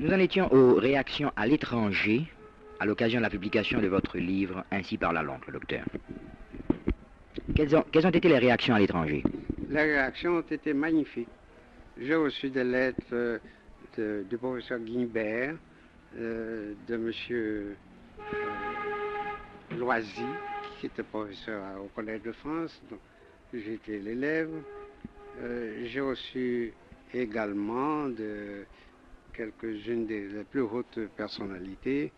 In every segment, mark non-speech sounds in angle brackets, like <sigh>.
Nous en étions aux réactions à l'étranger à l'occasion de la publication de votre livre Ainsi par la l'oncle, docteur. Quelles ont, quelles ont été les réactions à l'étranger? Les réactions ont été magnifiques. J'ai reçu des lettres euh, du professeur Guimbert, euh, de monsieur euh, Loisy, qui était professeur au Collège de France, dont j'étais l'élève. J'ai reçu également de quelques-unes des plus hautes personnalités,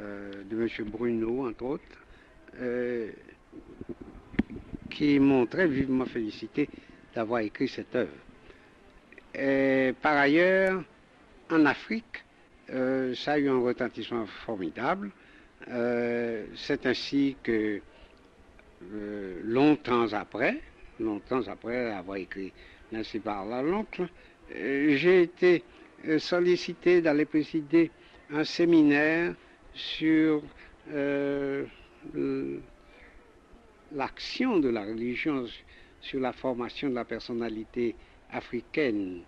euh, de monsieur Bruno, entre autres, euh, qui m'ont très vivement félicité d'avoir écrit cette œuvre. Par ailleurs, en Afrique, euh, ça a eu un retentissement formidable. C'est ainsi que longtemps après, longtemps après avoir écrit Nancy par l'oncle, j'ai été sollicité d'aller présider un séminaire sur euh, l'action de la religion sur la formation de la personnalité africaine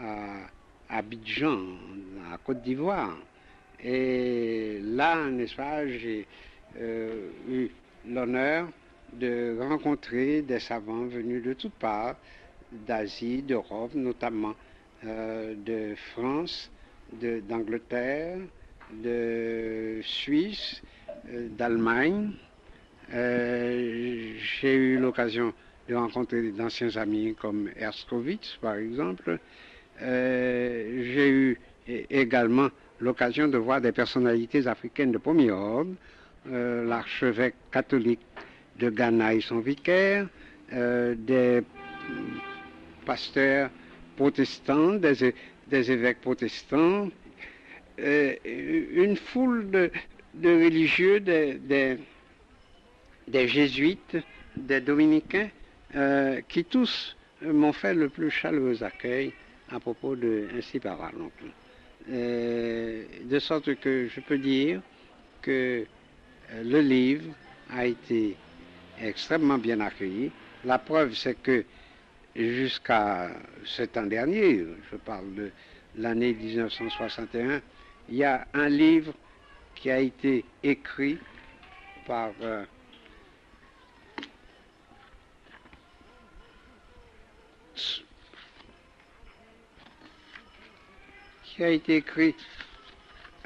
à Abidjan, à Côte d'Ivoire. Et là, n'est-ce pas, j'ai euh, eu l'honneur de rencontrer des savants venus de toutes parts, d'Asie, d'Europe, notamment euh, de France, d'Angleterre, de Suisse, euh, d'Allemagne. Euh, j'ai eu l'occasion de rencontrer d'anciens amis comme Herskovitz, par exemple. J'ai eu également l'occasion de voir des personnalités africaines de premier ordre, l'archevêque catholique de Ghana et son vicaire, des pasteurs protestants, des, évêques protestants, euh, une foule de, religieux, des, jésuites, des dominicains, euh, qui tous m'ont fait le plus chaleureux accueil à propos de Ainsi par l'oncle. Euh, de sorte que je peux dire que le livre a été extrêmement bien accueilli. La preuve, c'est que jusqu'à ce temps dernier, je parle de l'année 1961, il y a un livre qui a été écrit par euh, qui a été écrit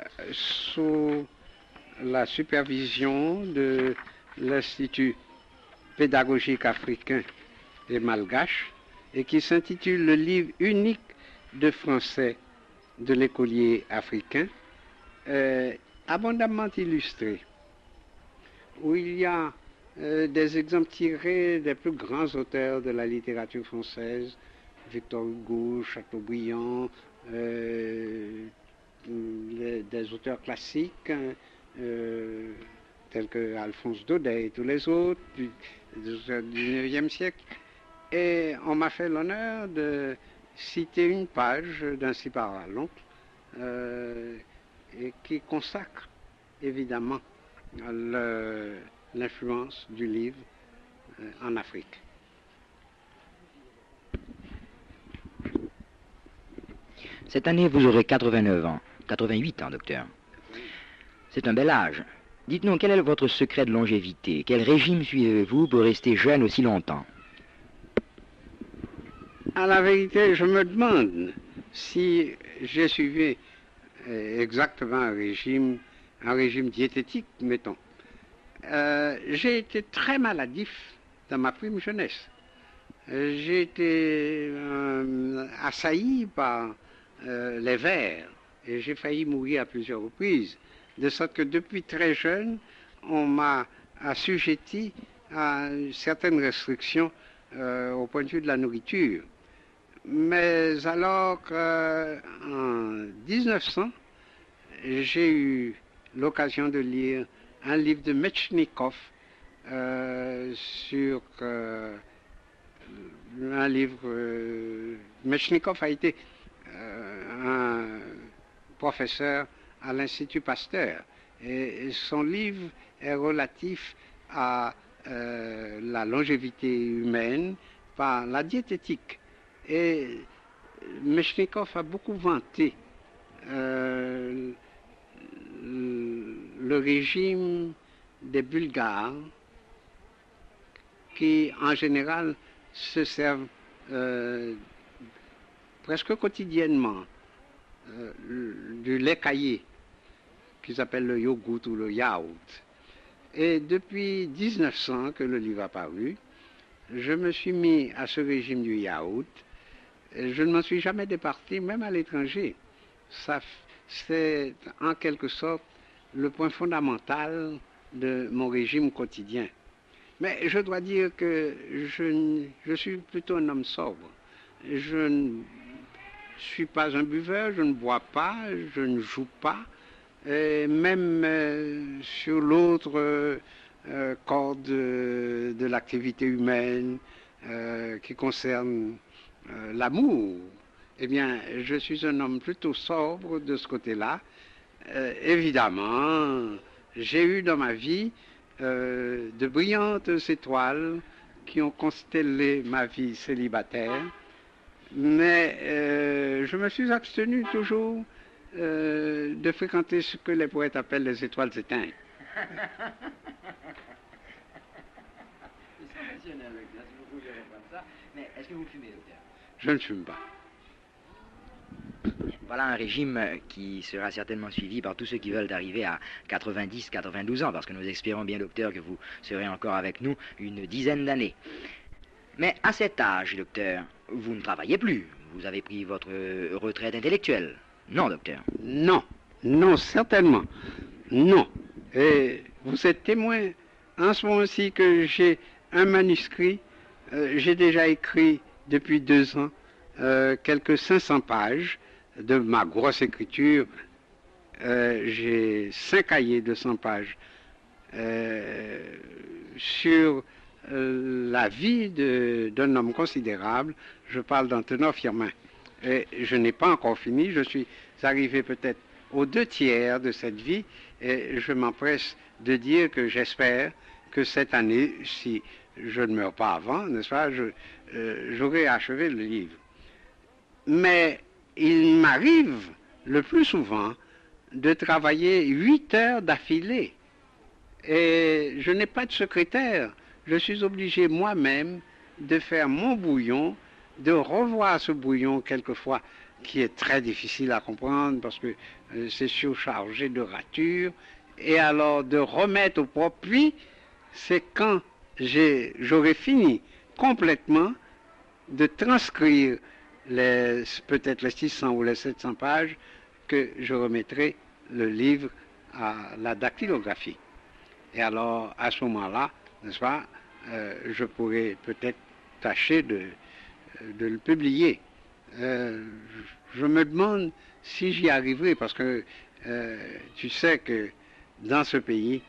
euh, sous la supervision de l'Institut pédagogique africain et malgache et qui s'intitule Le livre unique de français de l'écolier africain, euh, abondamment illustré, où il y a euh, des exemples tirés des plus grands auteurs de la littérature française, Victor Hugo, Chateaubriand, euh, des auteurs classiques hein, tels que Alphonse Daudet et tous les autres du, du 19e siècle. Et on m'a fait l'honneur de citer une page là, l'oncle, euh, qui consacre évidemment l'influence du livre euh, en Afrique. Cette année, vous aurez 89 ans. 88 ans, docteur. C'est un bel âge. Dites-nous, quel est votre secret de longévité? Quel régime suivez-vous pour rester jeune aussi longtemps? À la vérité, je me demande si j'ai suivi euh, exactement un régime, diététique, mettons. Euh, j'ai été très maladif dans ma prime jeunesse. Euh, J'ai été assailli par les vers et j'ai failli mourir à plusieurs reprises. De sorte que depuis très jeune, on m'a assujetti à certaines restrictions au point de vue de la nourriture. Mais alors qu'en 1900, j'ai eu l'occasion de lire un livre de Metchnikov euh, sur euh, un livre. euh, Metchnikov a été euh, un professeur à l'Institut Pasteur et son livre est relatif à la longévité humaine par la diététique. Et Mechnikov a beaucoup vanté euh, le régime des Bulgares qui en général se servent euh, presque quotidiennement euh, du lait caillé qu'ils appellent le yogourt ou le yaourt. Et depuis 1900 que le livre a paru, je me suis mis à ce régime du yaourt. Je ne m'en suis jamais départi, même à l'étranger. C'est en quelque sorte le point fondamental de mon régime quotidien. Mais je dois dire que je, suis plutôt un homme sobre. Je ne suis pas un buveur, je ne bois pas, je ne joue pas. Même euh, sur l'autre euh, corde de, de l'activité humaine euh, qui concerne euh, l'amour, eh bien, je suis un homme plutôt sobre de ce côté-là. Euh, évidemment, j'ai eu dans ma vie euh, de brillantes étoiles qui ont constellé ma vie célibataire, mais je me suis abstenu toujours de fréquenter ce que les poètes appellent les étoiles éteintes. <laughs> Je ne fume pas. Voilà un régime qui sera certainement suivi par tous ceux qui veulent arriver à 90, 92 ans, parce que nous espérons bien, docteur, que vous serez encore avec nous une dizaine d'années. Mais à cet âge, docteur, vous ne travaillez plus. Vous avez pris votre retraite intellectuelle. Non, docteur. Non, non, certainement. Non. Et vous êtes témoin en ce moment-ci que j'ai un manuscrit. euh, j'ai déjà écrit depuis deux ans euh, quelques 500 pages de ma grosse écriture. Euh, j'ai cinq cahiers de 100 pages euh, sur la vie d'un homme considérable. Je parle d'Antonov Firmin. Et je n'ai pas encore fini. Je suis arrivé peut-être aux deux tiers de cette vie et je m'empresse de dire que j'espère que cette année, si je ne meurs pas avant, n'est-ce pas, euh, j'aurai achevé le livre. Mais il m'arrive le plus souvent de travailler huit heures d'affilée. Et je n'ai pas de secrétaire. Je suis obligé moi-même de faire mon bouillon, de revoir ce bouillon quelquefois qui est très difficile à comprendre parce que euh, c'est surchargé de ratures, et alors de remettre au propre. Puis, c'est quand j'aurai fini complètement de transcrire les- peut-être les 600 ou les 700 pages que je remettrai le livre à la dactylographie. Et alors, à ce moment-là, n'est-ce pas, euh, je pourrais peut-être tâcher de, le publier. Euh, je me demande si j'y arriverai, parce que euh, tu sais que dans ce pays,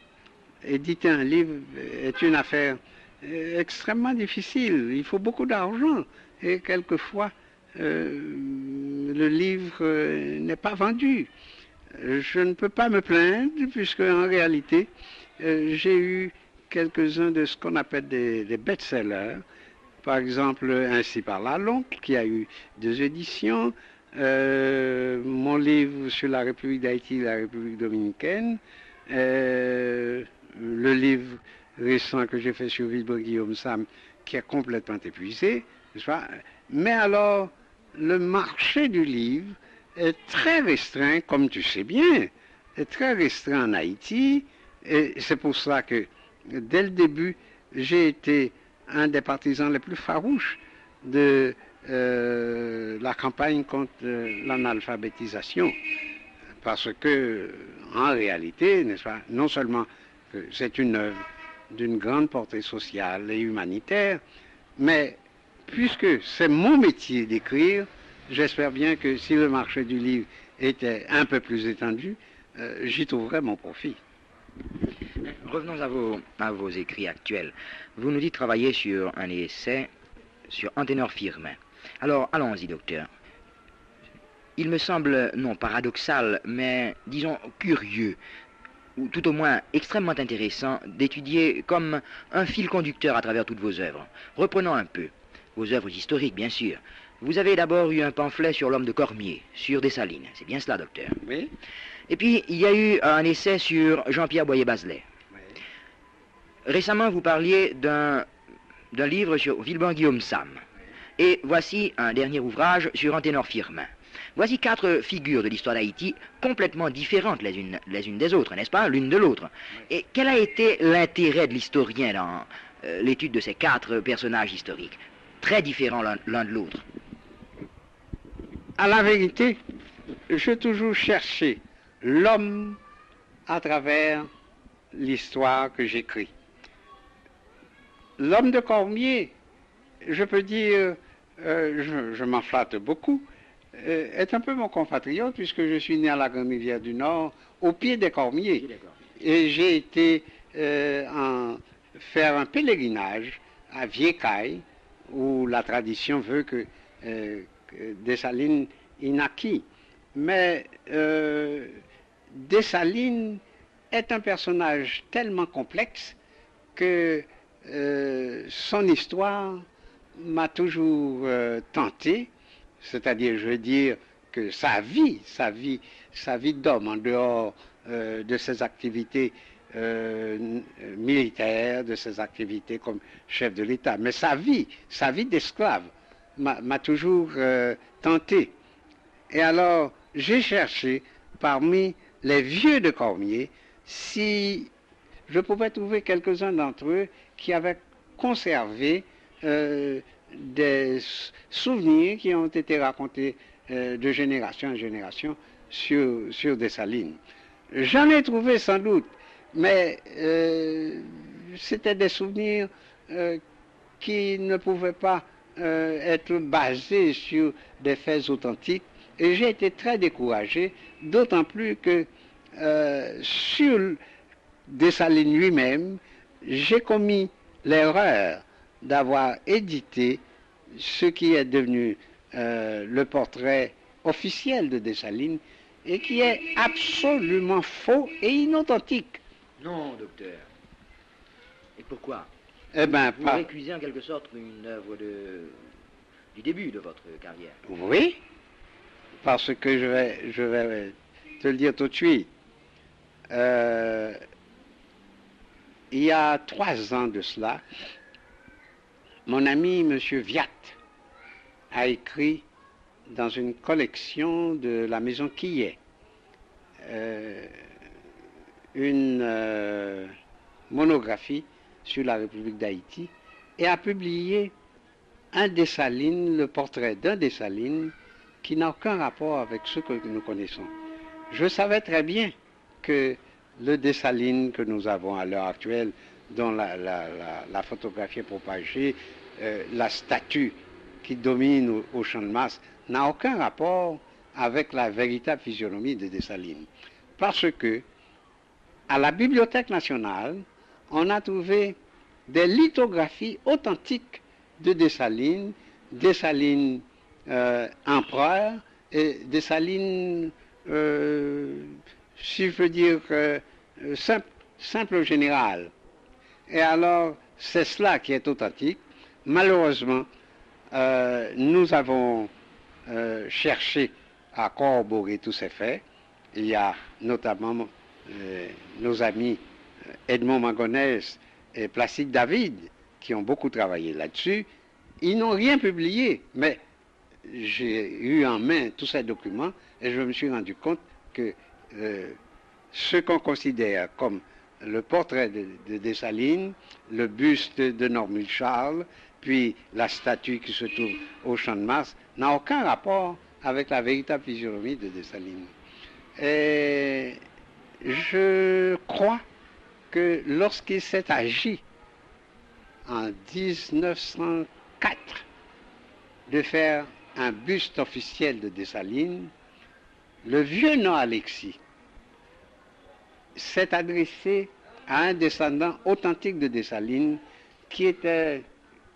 éditer un livre est une affaire extrêmement difficile. Il faut beaucoup d'argent. Et quelquefois, euh, le livre euh, n'est pas vendu. Euh, Je ne peux pas me plaindre, puisque en réalité, euh, j'ai eu quelques-uns de ce qu'on appelle des, best-sellers. Par exemple, Ainsi par la l'oncle, qui a eu deux éditions. Euh, mon livre sur la République d'Haïti et la République dominicaine. Euh, le livre récent que j'ai fait sur Villebrun Guillaume Sam, qui est complètement épuisé. n'est-ce pas? Mais alors, le marché du livre est très restreint, comme tu sais bien, est très restreint en Haïti. Et c'est pour ça que, dès le début, j'ai été un des partisans les plus farouches de euh, la campagne contre euh, l'analphabétisation. Parce que, en réalité, n'est-ce pas, non seulement c'est une œuvre d'une grande portée sociale et humanitaire, mais puisque c'est mon métier d'écrire, j'espère bien que si le marché du livre était un peu plus étendu, euh, j'y trouverais mon profit. Revenons à vos, écrits actuels. Vous nous dites travailler sur un essai sur Anténor Firmin. Alors, allons-y, docteur. Il me semble, non paradoxal, mais disons curieux, ou tout au moins extrêmement intéressant, d'étudier comme un fil conducteur à travers toutes vos œuvres. Reprenons un peu. Vos œuvres historiques, bien sûr. Vous avez d'abord eu un pamphlet sur l'homme de Cormier, sur Dessalines. C'est bien cela, docteur. Oui. Et puis, il y a eu un essai sur Jean-Pierre Boyer-Bazelet. oui. Récemment, vous parliez d'un livre sur Villebon-Guillaume Sam. Et voici un dernier ouvrage sur Anténor Firmin. Voici quatre figures de l'histoire d'Haïti complètement différentes les unes, les unes des autres, n'est-ce pas, l'une de l'autre. Et quel a été l'intérêt de l'historien dans euh, l'étude de ces quatre personnages historiques, très différents l'un de l'autre? À la vérité, j'ai toujours cherché l'homme à travers l'histoire que j'écris. L'homme de Cormier, je peux dire, euh, je, je m'en flatte beaucoup, est un peu mon compatriote puisque je suis né à la Grande Rivière du Nord, au pied des Cormiers. Et j'ai été euh, en- faire un pèlerinage à Viecaille, où la tradition veut que, euh, que Dessalines y naquit. Mais euh, Dessalines est un personnage tellement complexe que euh, son histoire m'a toujours euh, tenté, c'est-à-dire, je veux dire, que sa vie, sa vie, sa vie d'homme en dehors euh, de ses activités euh, militaires, de ses activités comme chef de l'État, mais sa vie, sa vie d'esclave m'a toujours euh, tenté. Et alors, j'ai cherché parmi les vieux de Cormier si je pouvais trouver quelques-uns d'entre eux qui avaient conservé des souvenirs qui ont été racontés euh, de génération en génération sur, sur Dessalines. J'en ai trouvé sans doute, mais euh, c'était des souvenirs euh, qui ne pouvaient pas être basés sur des faits authentiques. Et j'ai été très découragé, d'autant plus que sur Dessalines lui-même, j'ai commis l'erreur d'avoir édité ce qui est devenu euh, le portrait officiel de Dessalines et qui est absolument faux et inauthentique. Non, docteur. Et pourquoi? Eh bien, Vous récusez en quelque sorte une œuvre de... du début de votre carrière. Oui, parce que je vais, je vais te le dire tout de suite. Euh, il y a trois ans de cela, mon ami M. Viat a écrit dans une collection de la maison Quillet euh, une euh, monographie sur la République d'Haïti et a publié un Dessalines, le portrait d'un Dessalines qui n'a aucun rapport avec ce que nous connaissons. Je savais très bien que le Dessalines que nous avons à l'heure actuelle, dont la, photographie est propagée, euh, la statue qui domine au, champ de masse, n'a aucun rapport avec la véritable physionomie de Dessalines. Parce que, à la Bibliothèque nationale, on a trouvé des lithographies authentiques de Dessalines, Dessalines euh, empereur et Dessalines, euh, si je veux dire, simple général. Et alors, c'est cela qui est authentique. Malheureusement, euh, nous avons euh, cherché à corroborer tous ces faits. Il y a notamment euh, nos amis Edmond Magonès et Placide David qui ont beaucoup travaillé là-dessus. Ils n'ont rien publié, mais j'ai eu en main tous ces documents et je me suis rendu compte que ce qu'on considère comme le portrait de, de Dessalines, le buste de Normule Charles, puis la statue qui se trouve au Champ de Mars, n'a aucun rapport avec la véritable physionomie de Dessalines. Et je crois que lorsqu'il s'est agi en 1904 de faire un buste officiel de Dessalines, le vieux nom Alexis s'est adressé à un descendant authentique de Dessalines qui était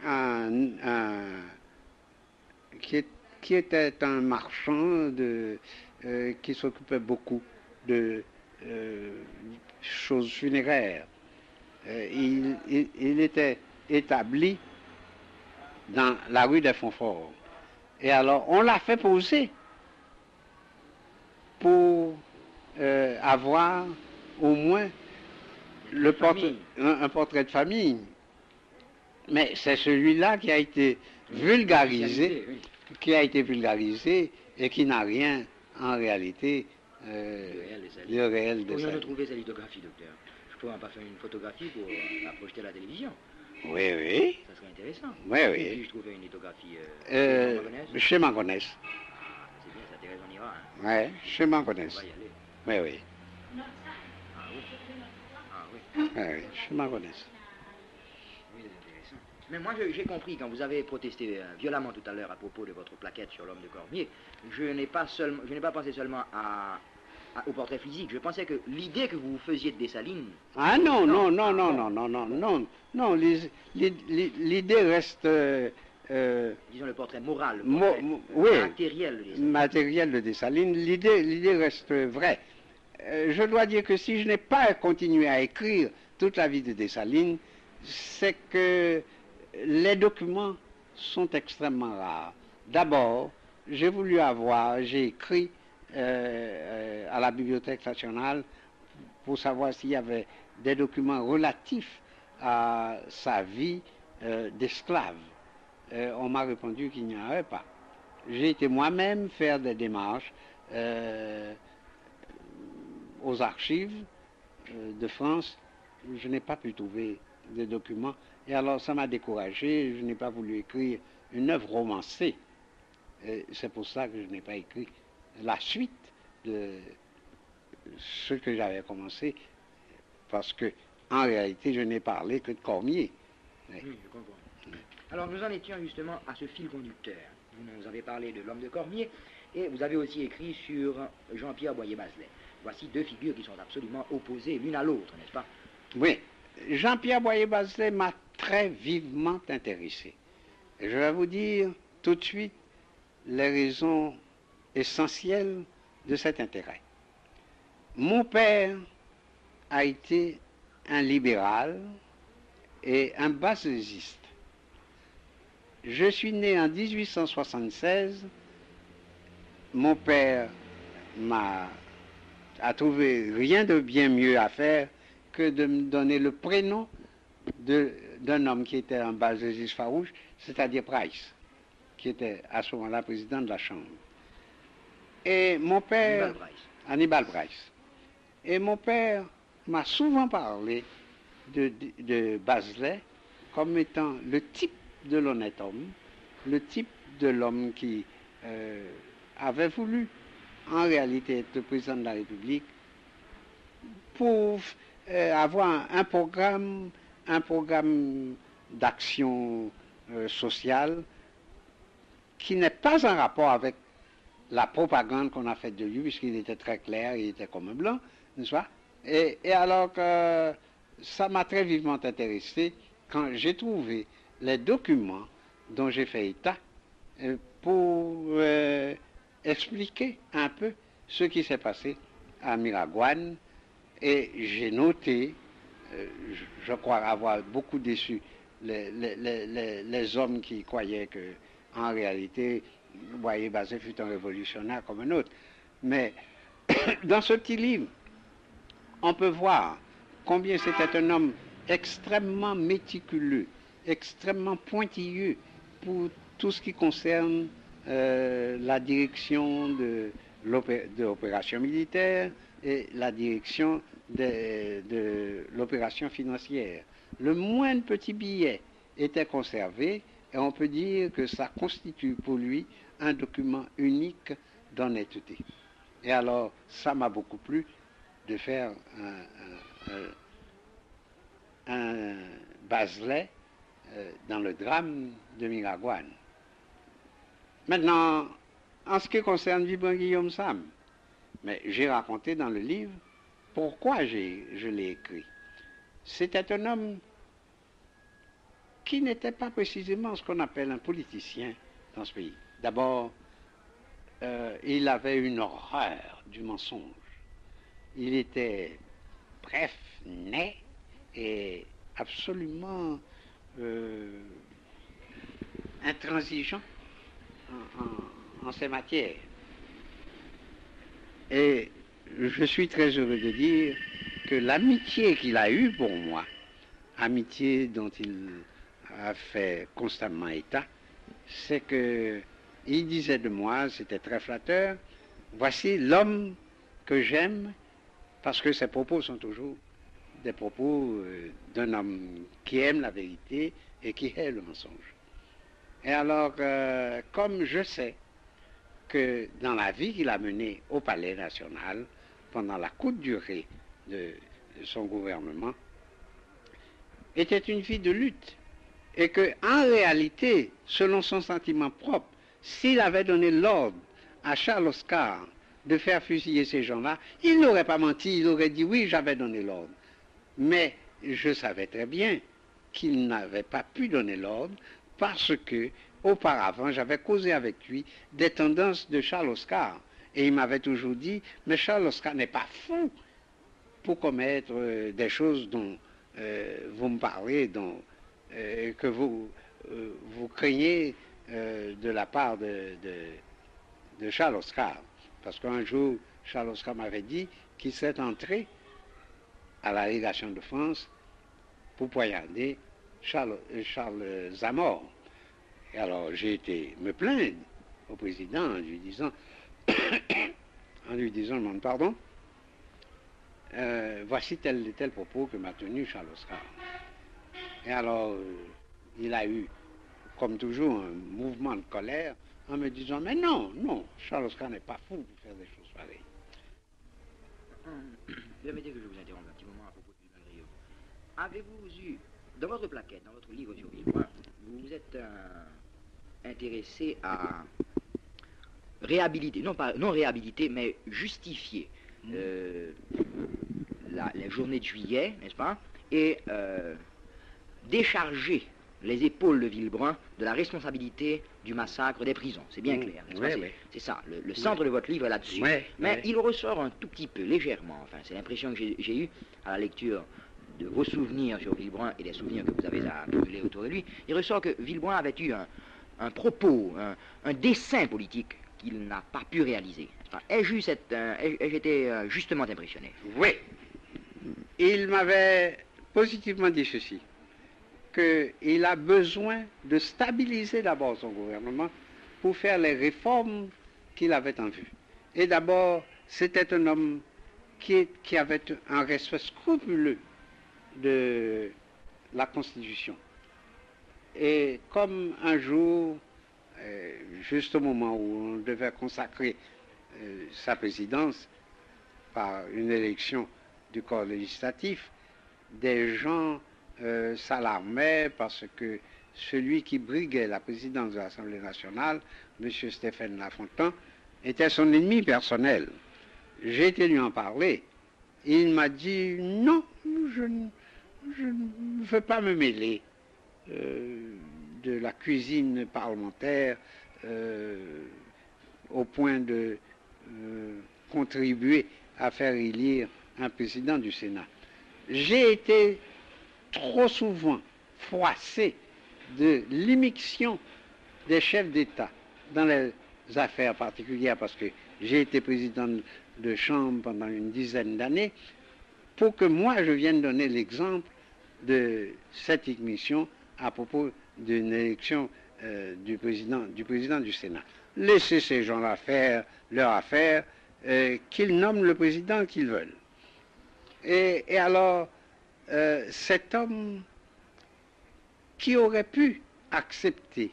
un, qui, était un marchand de, euh, qui s'occupait beaucoup de euh, choses funéraires. Euh, il, il- était établi dans la rue des Fontforts. Et alors, on l'a fait poser pour avoir au moins le portrait, un, portrait de famille. Mais c'est celui-là qui a été vulgarisé, qui a été vulgarisé et qui n'a rien en réalité euh, de réel de Pourrions-nous trouver cette lithographie, docteur Je pourrais pas faire une photographie pour la projeter à la télévision. Oui, oui. Ça serait intéressant. Oui, oui. Si je trouvais une lithographie euh, euh, chez Mangonès. c'est bien, ça Thérèse, on ira. Hein. Oui, chez Mangonès. On va y aller. Oui, oui. Ah oui. Ah Mangonès. Oui, c'est intéressant. Mais moi, j'ai compris, quand vous avez protesté euh, violemment tout à l'heure à propos de votre plaquette sur l'homme de Cormier, je n'ai pas, seulement, je n'ai pas pensé seulement à, au portrait physique. Je pensais que l'idée que vous faisiez de Dessalines... Ah non, non, non, non, non, non, non, non, non, l'idée reste... Euh, Disons le portrait moral, le portrait oui, matériel de Dessalines. Matériel de Dessalines, l'idée reste vraie. Euh, je dois dire que si je n'ai pas continué à écrire toute la vie de Dessalines, c'est que les documents sont extrêmement rares. D'abord, j'ai voulu avoir, j'ai écrit euh, à la Bibliothèque nationale pour savoir s'il y avait des documents relatifs à sa vie euh, d'esclave. on m'a répondu qu'il n'y en avait pas. J'ai été moi-même faire des démarches aux archives euh, de France, je n'ai pas pu trouver de documents. Et alors ça m'a découragé, je n'ai pas voulu écrire une œuvre romancée. C'est pour ça que je n'ai pas écrit la suite de ce que j'avais commencé, parce que en réalité, je n'ai parlé que de Cormier. Oui, je comprends. Alors nous en étions justement à ce fil conducteur. Vous nous avez parlé de l'homme de Cormier, et vous avez aussi écrit sur Jean-Pierre Boyer-Bazelet. Voici deux figures qui sont absolument opposées l'une à l'autre, n'est-ce pas Oui. Jean-Pierre Boyer-Bazelet m'a très vivement intéressé. Je vais vous dire tout de suite les raisons essentielles de cet intérêt. Mon père a été un libéral et un basésiste. Je suis né en 1876. Mon père m'a a trouvé rien de bien mieux à faire que de me donner le prénom d'un homme qui était en base de farouche, c'est-à-dire Price, qui était à ce moment-là président de la Chambre. Et mon père... Hannibal Price. Et mon père m'a souvent parlé de, de, Baselet comme étant le type de l'honnête homme, le type de l'homme qui euh, avait voulu en réalité être le président de la République pour euh, avoir un programme, un programme d'action euh, sociale qui n'est pas en rapport avec la propagande qu'on a faite de lui, puisqu'il était très clair, il était comme un blanc, n'est-ce pas? Et, alors que ça m'a très vivement intéressé quand j'ai trouvé les documents dont j'ai fait état euh, pour expliquer un peu ce qui s'est passé à Miragouane et j'ai noté, euh, je, crois avoir beaucoup déçu les, hommes qui croyaient que en réalité, Boyer Bazin fut un révolutionnaire comme un autre. Mais <coughs> dans ce petit livre, on peut voir combien c'était un homme extrêmement méticuleux, extrêmement pointilleux pour tout ce qui concerne euh, la direction de l'opération militaire et la direction de, l'opération financière. Le moindre petit billet était conservé et on peut dire que ça constitue pour lui un document unique d'honnêteté. Et alors, ça m'a beaucoup plu de faire un, baselet euh, dans le drame de Miragouane. Maintenant, en ce qui concerne Vibran Guillaume Sam, mais j'ai raconté dans le livre pourquoi je l'ai écrit. C'était un homme qui n'était pas précisément ce qu'on appelle un politicien dans ce pays. D'abord, euh, il avait une horreur du mensonge. Il était bref, net et absolument euh, intransigeant en, ces matières. Et je suis très heureux de dire que l'amitié qu'il a eue pour moi, amitié dont il a fait constamment état, c'est que il disait de moi, c'était très flatteur, voici l'homme que j'aime, parce que ses propos sont toujours des propos euh, d'un homme qui aime la vérité et qui hait le mensonge. Et alors, euh, comme je sais que dans la vie qu'il a menée au Palais national, pendant la courte durée de, son gouvernement, était une vie de lutte. Et que, en réalité, selon son sentiment propre, s'il avait donné l'ordre à Charles Oscar de faire fusiller ces gens-là, il n'aurait pas menti, il aurait dit oui, j'avais donné l'ordre. Mais je savais très bien qu'il n'avait pas pu donner l'ordre parce que auparavant j'avais causé avec lui des tendances de Charles Oscar. Et il m'avait toujours dit, mais Charles Oscar n'est pas fou pour commettre euh, des choses dont euh, vous me parlez, dont, euh, que vous, vous craignez de la part de, Charles Oscar. Parce qu'un jour, Charles Oscar m'avait dit qu'il s'est entré à la Légation de France pour poignarder Charles, Charles Zamor. Et alors j'ai été me plaindre au président en lui disant, <coughs> en lui disant, je demande pardon, euh, voici tel et tel propos que m'a tenu Charles Oscar. Et alors, euh, il a eu, comme toujours, un mouvement de colère en me disant, mais non, non, Charles Oscar n'est pas fou pour faire des choses pareilles. <coughs> Permettez que je vous interrompe un petit moment à propos du Avez-vous eu, dans votre plaquette, dans votre livre sur Villepoix, vous êtes euh, intéressé à réhabiliter, non pas non réhabiliter, mais justifier euh, la, journée de juillet, n'est-ce pas, et euh, décharger les épaules de Villebrun de la responsabilité du massacre des prisons. C'est bien clair. c'est, ça. Le, centre de votre livre est là-dessus. Mais il ressort un tout petit peu, légèrement. Enfin, c'est l'impression que j'ai, eue à la lecture de vos souvenirs sur Villebrun et des souvenirs que vous avez accumulés autour de lui. Il ressort que Villebrun avait eu un, propos, un, un dessin politique qu'il n'a pas pu réaliser. Ai-je été euh, justement impressionné Oui. Il m'avait positivement dit ceci, qu'il a besoin de stabiliser d'abord son gouvernement pour faire les réformes qu'il avait en vue. Et d'abord, c'était un homme qui, avait un respect scrupuleux de la Constitution. Et comme un jour, euh, juste au moment où on devait consacrer euh, sa présidence par une élection du corps législatif, des gens euh, s'alarmaient parce que celui qui briguait la présidence de l'Assemblée nationale, M. Stéphane Lafontaine, était son ennemi personnel. J'ai été lui en parler. Il m'a dit non, je, ne veux pas me mêler de la cuisine parlementaire euh, au point de euh, contribuer à faire élire un président du Sénat. J'ai été trop souvent froissé de l'immixtion des chefs d'État dans les affaires particulières parce que j'ai été président de chambre pendant une dizaine d'années pour que moi je vienne donner l'exemple de cette immixtion à propos d'une élection euh, du, président, du Sénat. Laissez ces gens-là faire leur affaire, euh, qu'ils nomment le président qu'ils veulent. Et, alors, euh, cet homme qui aurait pu accepter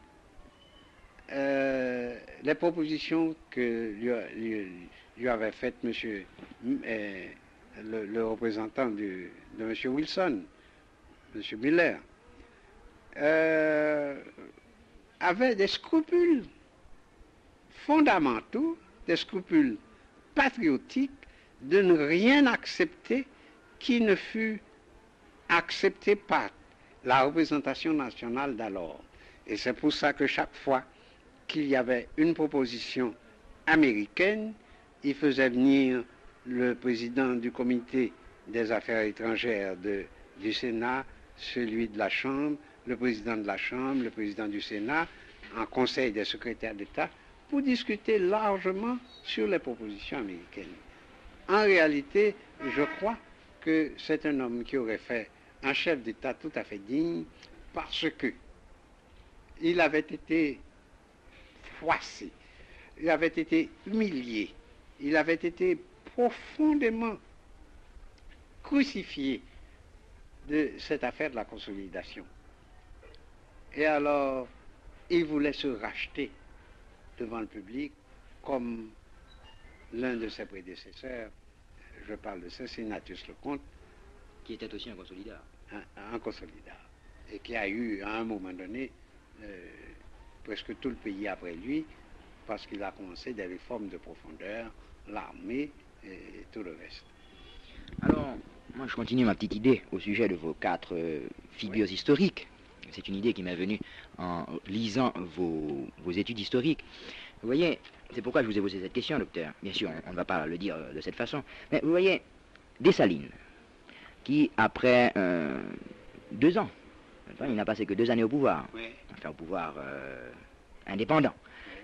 les propositions que lui, avait faites monsieur, le, représentant de M. Wilson, M. Miller, euh, avait des scrupules fondamentaux, des scrupules patriotiques de ne rien accepter qui ne fût accepté par la représentation nationale d'alors. Et c'est pour ça que chaque fois qu'il y avait une proposition américaine, il faisait venir le président du comité des affaires étrangères du Sénat, celui de la Chambre, le président de la Chambre, le président du Sénat, en conseil des secrétaires d'État pour discuter largement sur les propositions américaines. En réalité, je crois que c'est un homme qui aurait fait un chef d'État tout à fait digne parce que il avait été froissé, il avait été humilié, il avait été profondément crucifié de cette affaire de la consolidation. Et alors, il voulait se racheter devant le public comme l'un de ses prédécesseurs, je parle de Cincinnatus Lecomte, qui était aussi un consolidaire. Un, un consolidaire. Et qui a eu, à un moment donné, euh, presque tout le pays après lui, parce qu'il a commencé des réformes de profondeur, l'armée et tout le reste. Alors, moi je continue ma petite idée au sujet de vos quatre euh, figures Oui. historiques. C'est une idée qui m'est venue en lisant vos, vos études historiques. Vous voyez, c'est pourquoi je vous ai posé cette question, docteur. Bien sûr, on ne va pas le dire euh, de cette façon. Mais vous voyez, Dessalines, qui après euh, deux ans, il n'a passé que deux années au pouvoir, Oui. enfin au pouvoir euh, indépendant.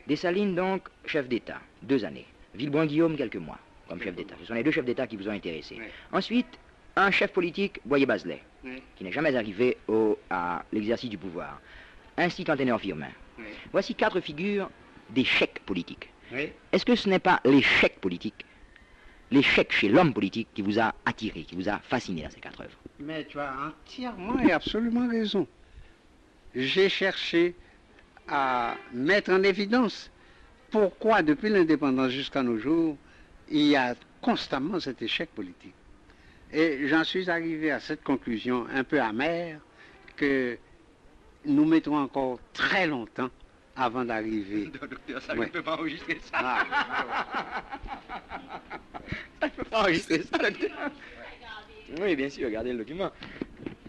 Dessalines, donc, chef d'État, deux années. Villeboin-Guillaume, quelques mois, comme chef d'État. Ce sont les deux chefs d'État qui vous ont intéressé. Oui. Ensuite, un chef politique, Boyer-Bazelet, Oui. qui n'est jamais arrivé au, à l'exercice du pouvoir, ainsi qu'Anténor Firmin. Oui. Voici quatre figures d'échecs politiques. Oui. Est-ce que ce n'est pas l'échec politique, l'échec chez l'homme politique qui vous a attiré, qui vous a fasciné dans ces quatre œuvres? Mais tu as entièrement et absolument raison. J'ai cherché à mettre en évidence pourquoi, depuis l'indépendance jusqu'à nos jours, il y a constamment cet échec politique. Et j'en suis arrivé à cette conclusion un peu amère que nous mettrons encore très longtemps avant d'arriver. <laughs> Docteur, ça, Ouais. peux pas enregistrer ça. Ah, <laughs> Je peux pas enregistrer ça, docteur. Oui, bien sûr, regardez le document.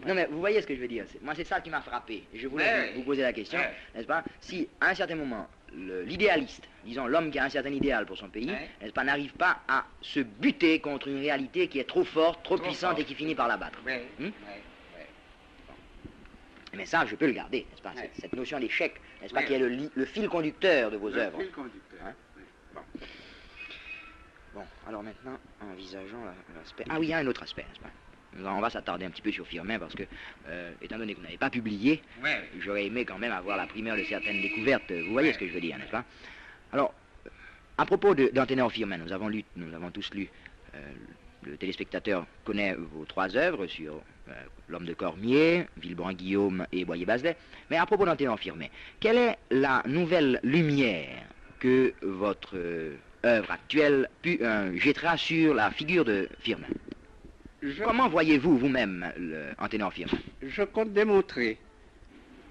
Non, mais vous voyez ce que je veux dire. Moi, c'est ça qui m'a frappé. Je voulais vous, poser la question, n'est-ce pas? Si, à un certain moment, l'idéaliste, disons l'homme qui a un certain idéal pour son pays, Ouais. n'est-ce pas, n'arrive pas à se buter contre une réalité qui est trop forte, trop, Trop puissante et qui finit par l'abattre. ouais, Hmm? ouais. Mais ça, je peux le garder, n'est-ce pas cette, cette notion d'échec, n'est-ce pas, qui est le, fil conducteur de vos Le œuvres. fil conducteur. Hein Oui. Bon, alors maintenant, envisageons la- l'aspect. Ah oui, il y a un autre aspect, n'est-ce pas On va s'attarder un petit peu sur Firmin parce que, euh, étant donné que vous n'avez pas publié, Ouais. j'aurais aimé quand même avoir la primeur de certaines découvertes. Vous voyez ce que je veux dire, n'est-ce pas? Alors, à propos d'Anténor Firmin, nous avons lu, nous avons tous lu. euh, le téléspectateur connaît vos trois œuvres sur euh, L'homme de Cormier, Villebrun-Guillaume et Boyer-Bazelet. Mais à propos d'Anténor Firmin, quelle est la nouvelle lumière que votre œuvre actuelle pu, jettera sur la figure de Firmin? Je, Comment voyez-vous vous-même le Anténor Firmin? Je compte démontrer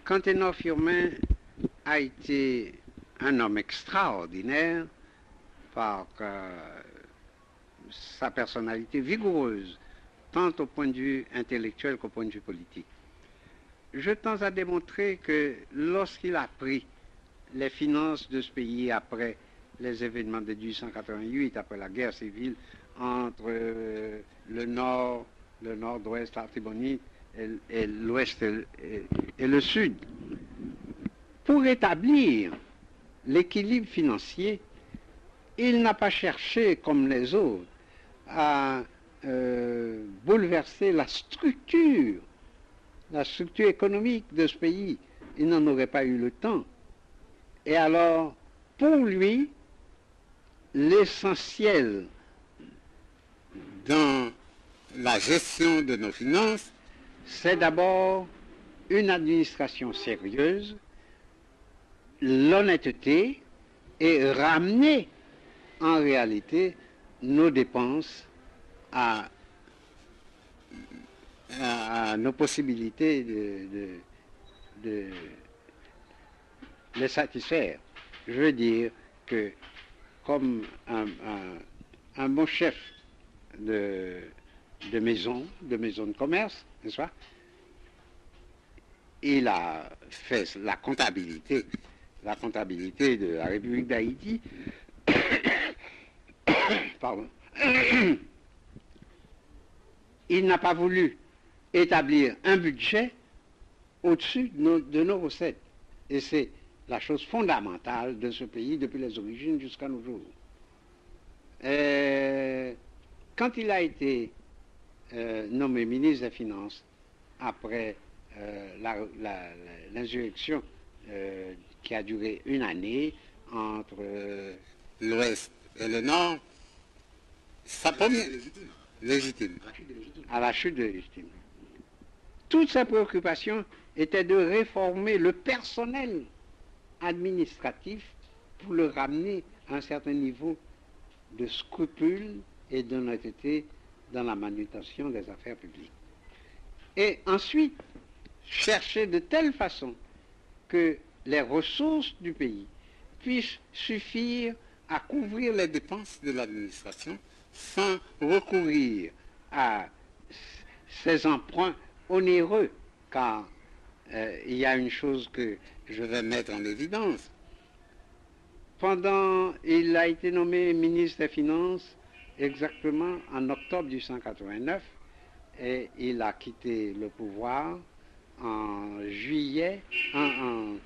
qu'Anténor Firmin a été un homme extraordinaire par euh, sa personnalité vigoureuse, tant au point de vue intellectuel qu'au point de vue politique. Je tends à démontrer que lorsqu'il a pris les finances de ce pays après les événements de 1888, après la guerre civile entre euh, le nord, le nord-ouest, l'Artibonite, et, et l'ouest et, le sud, pour établir l'équilibre financier, il n'a pas cherché, comme les autres, à euh, bouleverser la structure, la structure économique de ce pays. Il n'en aurait pas eu le temps. Et alors, pour lui, l'essentiel dans la gestion de nos finances, c'est d'abord une administration sérieuse, l'honnêteté et ramener en réalité nos dépenses à, nos possibilités de, les satisfaire. Je veux dire que comme un- un bon chef de, de maison, de maison de commerce, n'est-ce pas? Il a fait la comptabilité, la comptabilité de la République d'Haïti. <coughs> Pardon. <coughs> Il n'a pas voulu établir un budget au-dessus de nos, recettes. Et c'est la chose fondamentale de ce pays depuis les origines jusqu'à nos jours. Quand il a été euh, nommé ministre des Finances après euh, l'insurrection qui a duré une année entre l'Ouest et le Nord, sa première légitime, à la chute de légitime. Toutes ses préoccupations étaient de réformer le personnel administratif pour le ramener à un certain niveau de scrupules et d'honnêteté dans la manutention des affaires publiques. Et ensuite, chercher de telle façon que les ressources du pays puissent suffire à couvrir les dépenses de l'administration sans recourir à ces emprunts onéreux, car euh, il y a une chose que je vais mettre en évidence. Pendant, il a été nommé ministre des Finances exactement en octobre 1889 et il a quitté le pouvoir en juillet, en,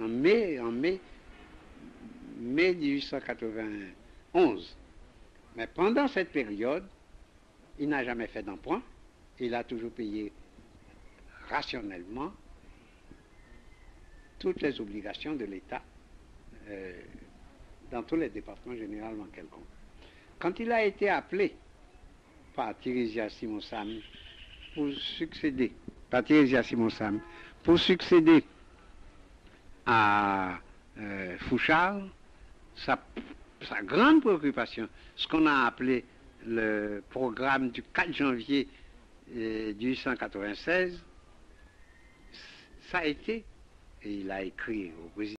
mai, en mai, mai 1891. Mais pendant cette période, il n'a jamais fait d'emprunt, il a toujours payé rationnellement toutes les obligations de l'État euh, dans tous les départements généralement quelconques. Quand il a été appelé par Thierry Simonsam pour succéder, par Thierry Simonsam, pour succéder à euh, Fouchard, sa, sa, grande préoccupation, ce qu'on a appelé le programme du 4 janvier 1896, euh, ça a été, et il a écrit au président,